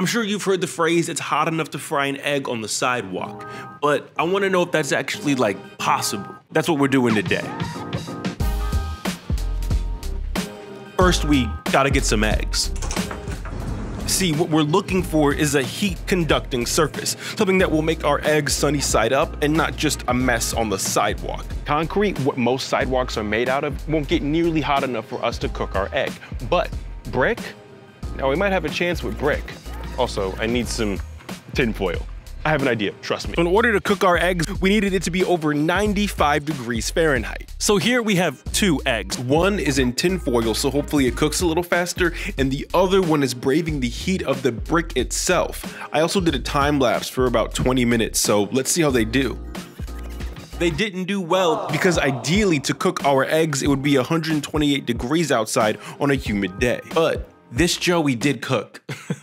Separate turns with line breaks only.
I'm sure you've heard the phrase, it's hot enough to fry an egg on the sidewalk, but I wanna know if that's actually like possible. That's what we're doing today. First, we gotta get some eggs. See, what we're looking for is a heat conducting surface, something that will make our eggs sunny side up and not just a mess on the sidewalk. Concrete, what most sidewalks are made out of, won't get nearly hot enough for us to cook our egg. But brick? Now we might have a chance with brick. Also, I need some tinfoil. I have an idea, trust me. In order to cook our eggs, we needed it to be over 95 degrees Fahrenheit. So here we have two eggs. One is in tinfoil, so hopefully it cooks a little faster, and the other one is braving the heat of the brick itself. I also did a time lapse for about 20 minutes, so let's see how they do. They didn't do well because ideally to cook our eggs, it would be 128 degrees outside on a humid day. But this Joey did cook.